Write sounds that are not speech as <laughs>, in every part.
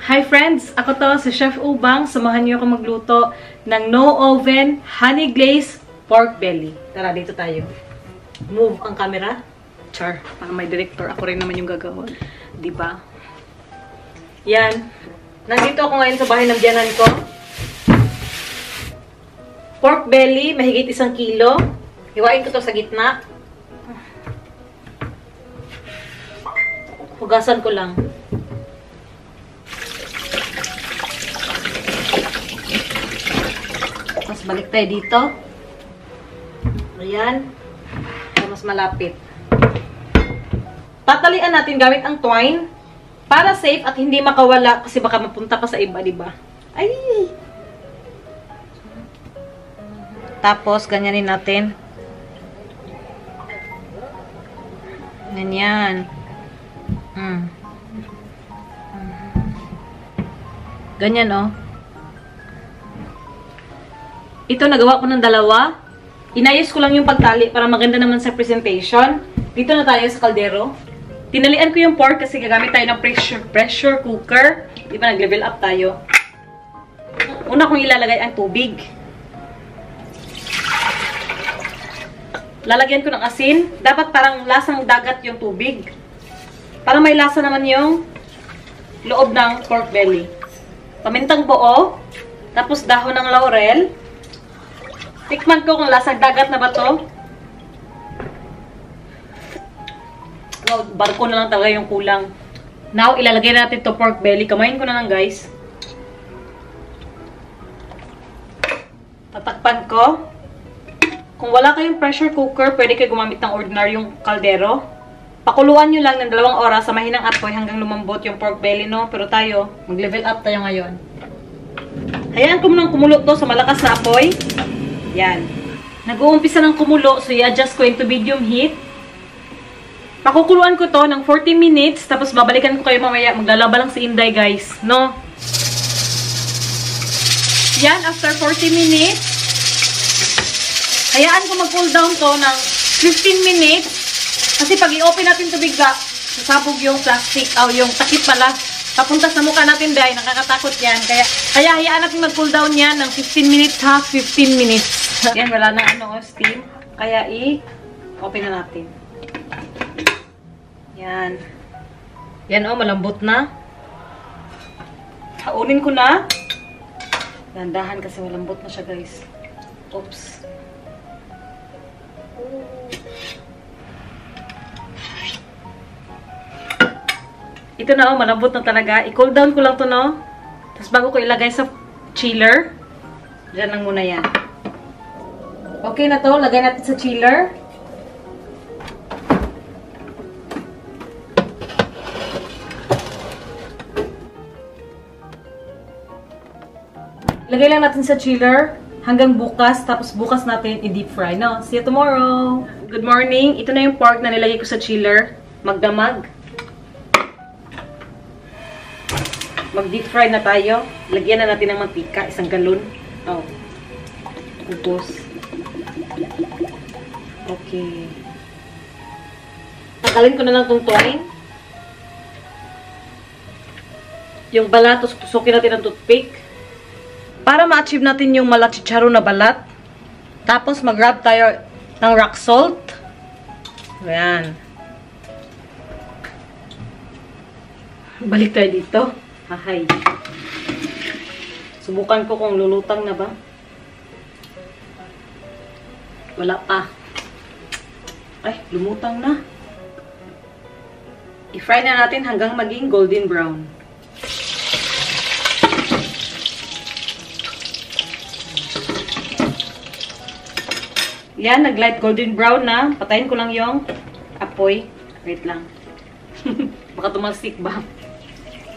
Hi friends! Ako to, si Chef Ubang. Samahan niyo ako magluto ng no-oven honey glaze pork belly. Tara, dito tayo. Move ang camera. Char, para may director. Ako rin naman yung gagawa. Di ba? Yan. Nandito ako ngayon sa bahay ng biyanan ko. Pork belly, mahigit isang kilo. Hiwain ko to sa gitna. Hugasan ko lang. Tapos balik tayo dito. Ayan. Mas malapit. Tatalian natin gamit ang twine para safe at hindi makawala kasi baka mapunta pa sa iba, di ba? Ay! Tapos, ganyanin natin. Ganyan. Mm. Ganyan, oh. Ito, nagawa ko ng dalawa. Inayos ko lang yung pagtali para maganda naman sa presentation. Dito na tayo sa kaldero. Tinalian ko yung pork kasi gagamit tayo ng pressure, pressure cooker. Di ba, nag-level up tayo. Una kong ilalagay ang tubig. Lalagyan ko ng asin. Dapat parang lasang dagat yung tubig. Para may lasa naman yung loob ng pork belly. Pamintang buo. Tapos dahon ng laurel. Tikman ko kung lasang dagat na ba to. No, barko na lang talaga yung kulang. Now, ilalagay natin to pork belly. Kamayin ko na lang, guys. Tatakpan ko. Kung wala kayong pressure cooker, pwede kayo gumamit ng ordinaryong kaldero. Pakuluan nyo lang ng dalawang oras sa mahinang apoy hanggang lumambot yung pork belly, no? Pero tayo, mag-level up tayo ngayon. Hayaan ko munang kumulo to sa malakas na apoy. Yan. Nag-uumpisa ng kumulo, so i-adjust ko into medium heat. Pakukuluan ko to ng 40 minutes, tapos babalikan ko kayo mamaya. Maglalaba lang si Inday, guys. No? Yan, after 40 minutes, hayaan ko mag-cool down to ng 15 minutes. Kasi pag i-open natin ito bigla, sasabog yung plastic, o yung takip pala. Papunta sa mukha natin dahil nakakatakot yan. Kaya, kaya hayaan natin mag-cool down yan ng 15 minutes ha, 15 minutes. <laughs> yan, wala na ano, steam. Kaya i-open na natin. Yan. Yan oh, malambot na. Haunin ko na. Dandahan kasi malambot na siya, guys. Oops. Ito na, oh, malambot na talaga. I-cool down ko lang to, no? Tapos bago ko ilagay sa chiller, dyan lang muna yan. Okay na to. Lagay natin sa chiller. Lagay lang natin sa chiller hanggang bukas. Tapos bukas natin i-deep fry. No? See you tomorrow! Good morning! Ito na yung pork na nilagay ko sa chiller. Magdamag. Mag-deep fry na tayo. Lagyan na natin ng mantika. Isang galon. Oh. Ubos. Okay. Tagalin ko na lang itong twine. Yung balat, tusukin natin ang toothpick. Para ma-achieve natin yung malachicharo na balat. Tapos mag-rub tayo ng rock salt. Ayan. Balik tayo dito. Hahay. Subukan ko kung lulutang na ba. Wala pa. Ay, lumutang na. I-fry na natin hanggang maging golden brown. Yan, nag-light golden brown na. Patayin ko lang yung apoy. Wait lang. <laughs> Baka tumalsik ba?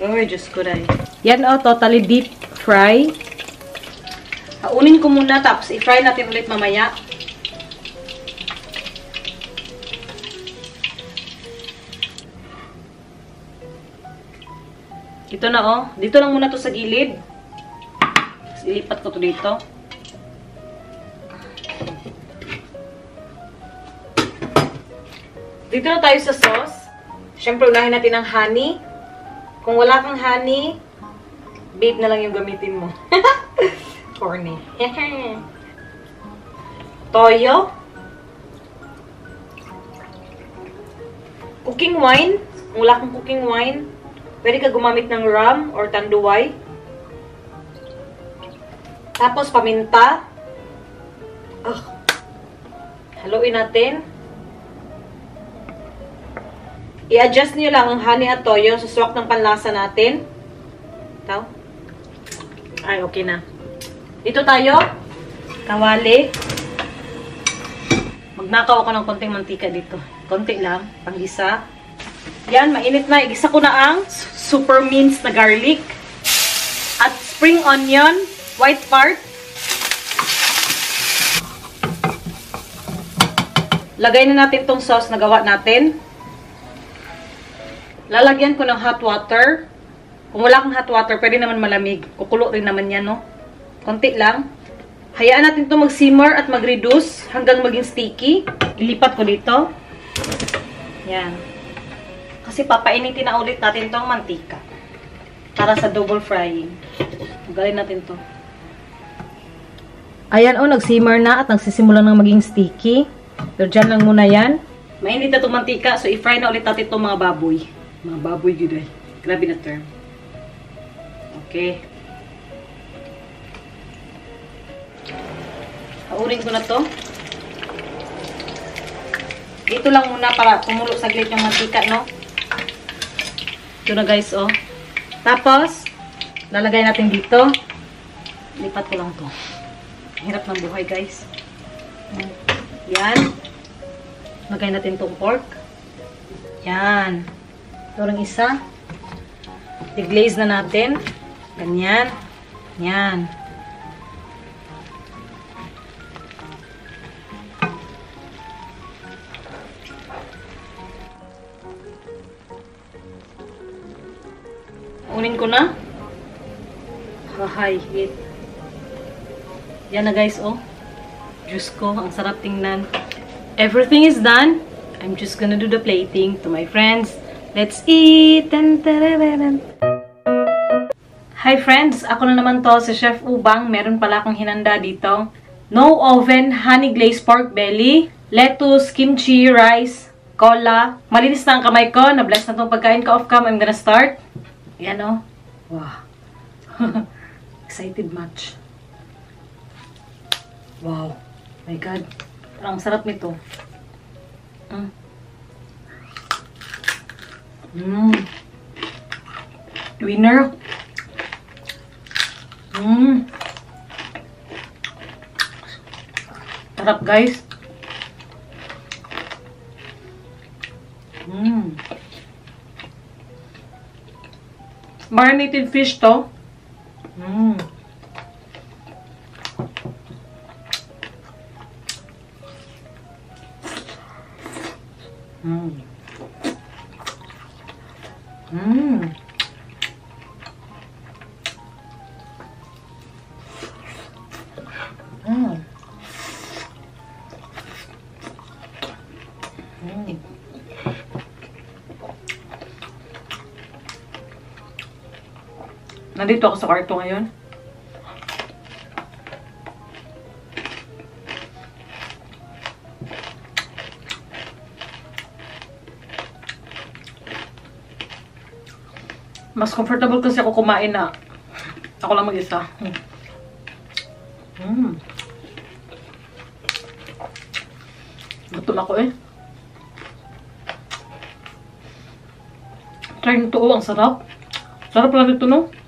Oh, Diyos ko dahil. Yan oh, totally deep fry. Haunin ko muna, tapos i-fry natin ulit mamaya. Ito na oh. Dito lang muna to sa gilid. Tapos ilipat ko to dito. Dito na tayo sa sauce. Siyempre, unahin natin ang honey. Kung wala kang honey, Babe na lang yung gamitin mo. <laughs> Corny. <laughs> Toyo. Cooking wine. Kung wala kang cooking wine, pwede ka gumamit ng rum or tanduay. Tapos paminta. Ah. Haluin natin. I-adjust niyo lang ang honey at toyo sa swak ng panlasa natin. Ito. Ay, okay na. Dito tayo. Kawali. Magnakaw ako ng konting mantika dito. Konti lang. Panggisa. Yan, mainit na. Igisa ko na ang super minced na garlic. At spring onion. White part. Lagay na natin tong sauce na gawa natin. Lalagyan ko ng hot water. Kung wala kang hot water, pwede naman malamig. Kukulo rin naman yan, no? Konti lang. Hayaan natin ito mag-simmer at mag-reduce hanggang maging sticky. Ilipat ko dito. Yan. Kasi papainitin na ulit natin itong mantika. Para sa double frying. Magalin natin to. Ayan, oh, nag-simmer na at nagsisimula ng maging sticky. Pero dyan lang muna yan. Mainit na itong mantika, so i-fry na ulit natin itong mga baboy. Mga baboy, good ay. Grabe na term. Okay. Paurin ko na to. Dito lang muna para tumulo saglit yung mantika, no? Ito na guys, oh. Tapos, lalagay natin dito. Lipat ko lang to. Hirap ng buhay, guys. Yan. Lagay natin tong pork. Yan. Ito rin isa. I-glaze na natin. Ganyan. Yan. Hahay, hit. Yan na guys, oh. Diyos ko, ang sarap tingnan. Everything is done. I'm just gonna do the plating to my friends. Let's eat! Hi friends! Ako na naman to, si Chef Ubang. Meron pala akong hinanda dito. No oven, honey glazed pork belly, lettuce, kimchi, rice, cola. Malinis na ang kamay ko. Na-bless na tong pagkain ko off cam. I'm gonna start. Yan o. Wow. Excited much. Wow. My God. Parang sarap nito. Mm. Mm. Winner. Mm. Sarap guys. Mm. Marinated fish to. Nandito ako sa kwarto ngayon. Mas comfortable kasi ako kumain na ako lang mag-isa. Mm. Gutom ako eh. Try nito oh, ang sarap. Sarap lang nito no?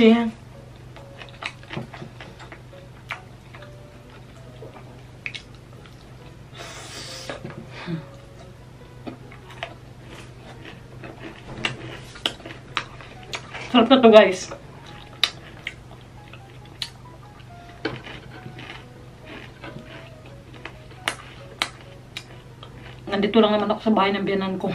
Yan. Sarap na to guys. Nandito lang naman ako sa bahay ng biyanan ko.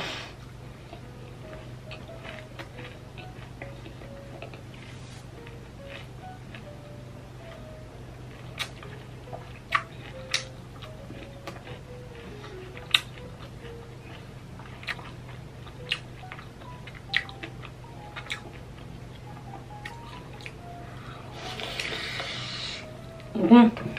嗯。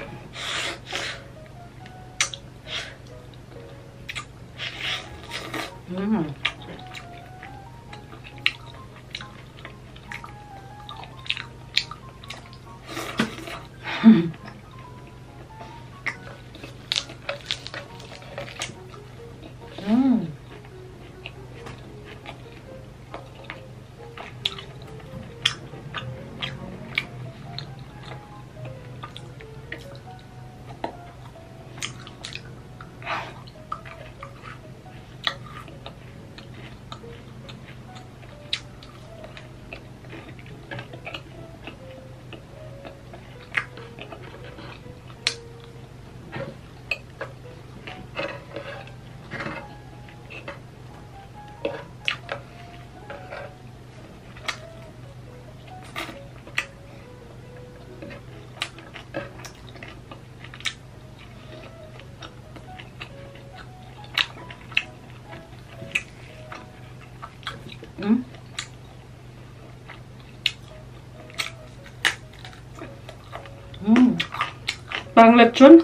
Parang lechon.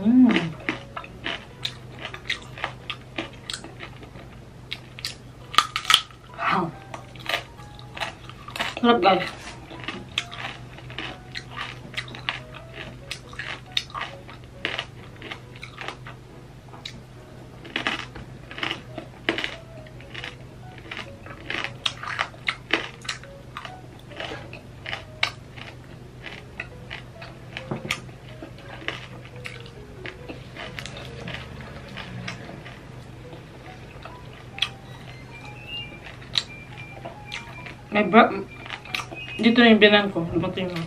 Mm. Wow. Sarap guys. May bra... Dito na yung binan ko. Lumating na.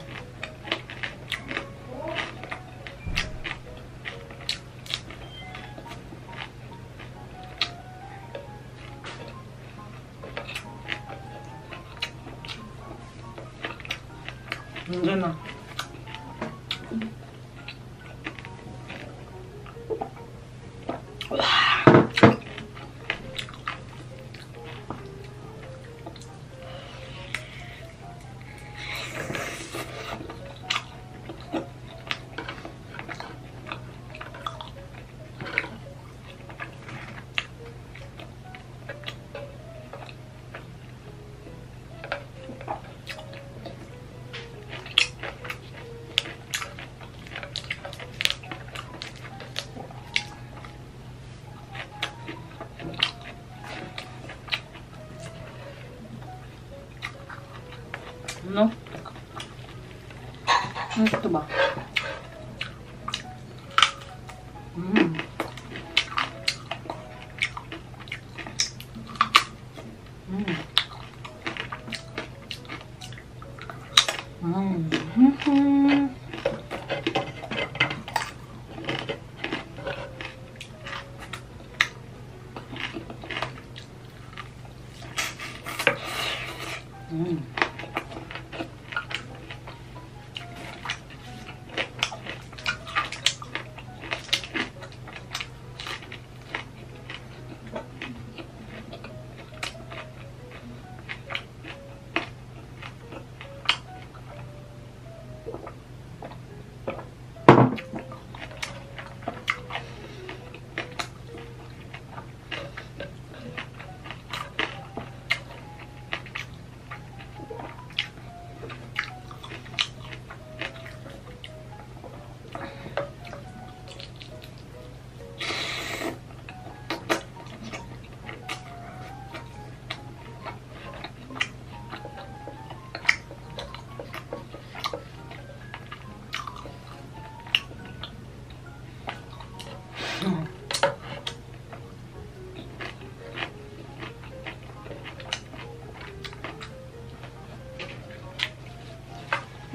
Nandiyan na. Ano ito ba?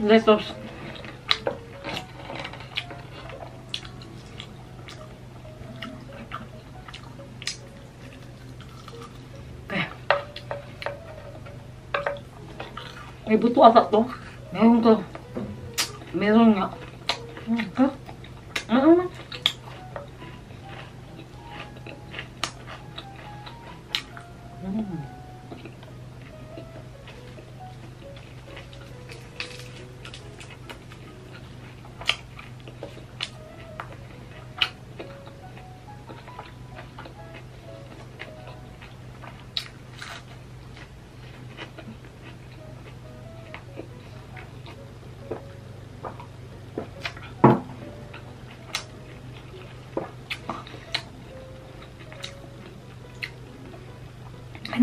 Mm. Mm. Mm. Mhm. Mm. Lettuce. Okay. May buto ata to. Meron to. Meron nga. Hmm, ka? Ano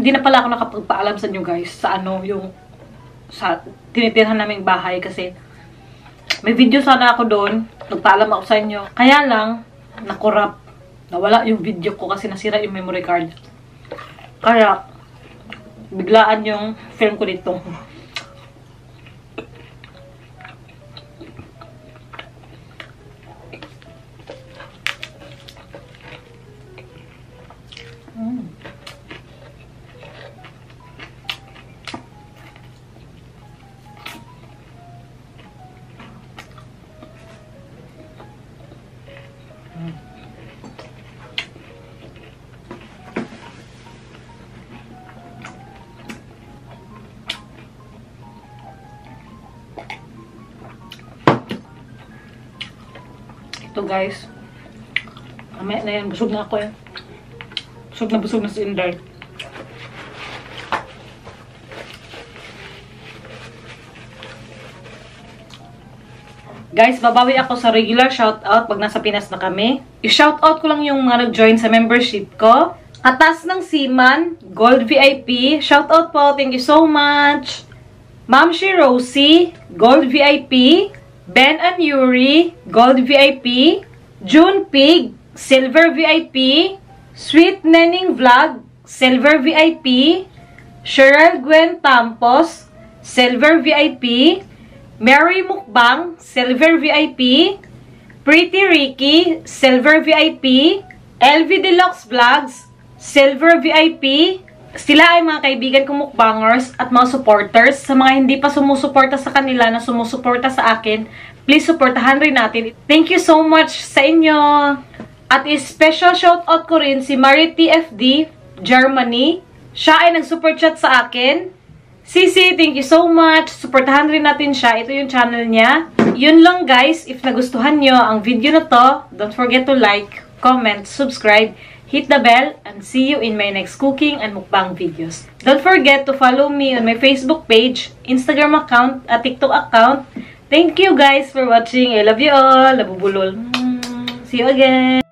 hindi na pala ako nakapagpaalam sa inyo guys sa ano yung sa tinitirhan naming bahay kasi may video sana ako doon. Nagpaalam ako sa inyo. Kaya lang, nakurap. Nawala yung video ko kasi nasira yung memory card. Kaya, biglaan yung film ko dito. Ito guys. Mamaya na yan. Busog na ako eh. Busog na busog na si Inday. Guys, babawi ako sa regular shoutout pag nasa Pinas na kami. I-shoutout ko lang yung mga nag-join sa membership ko. Atas ng Seaman, Gold VIP. Shoutout po. Thank you so much. Ma'am Shi Rosie, Gold VIP. Ben and Yuri, Gold VIP. June Pig, Silver VIP. Sweet Nening Vlog, Silver VIP. Cheryl Gwen Tampos, Silver VIP. Mary Mukbang, Silver VIP. Pretty Ricky, Silver VIP. LV Deluxe Vlogs, Silver VIP. Sila ay mga kaibigan kong mukbangers at mga supporters. Sa mga hindi pa sumusuporta sa kanila na sumusuporta sa akin, please supportahan rin natin. Thank you so much sa inyo. At special shoutout ko rin si Marie TFD, Germany. Siya ay nag-super chat sa akin. Sisi, thank you so much. Supportahan rin natin siya. Ito yung channel niya. Yun lang guys. If nagustuhan nyo ang video na to, don't forget to like, comment, subscribe, hit the bell, and see you in my next cooking and mukbang videos. Don't forget to follow me on my Facebook page, Instagram account, at TikTok account. Thank you guys for watching. I love you all. Labubulol. See you again.